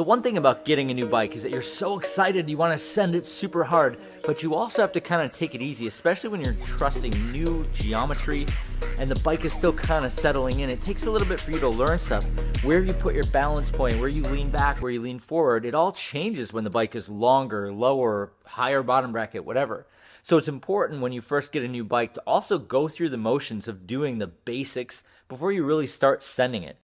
The one thing about getting a new bike is that you're so excited, you want to send it super hard, but you also have to kind of take it easy, especially when you're trusting new geometry and the bike is still kind of settling in. It takes a little bit for you to learn stuff. Where you put your balance point, where you lean back, where you lean forward, it all changes when the bike is longer, lower, higher bottom bracket, whatever. So it's important when you first get a new bike to also go through the motions of doing the basics before you really start sending it.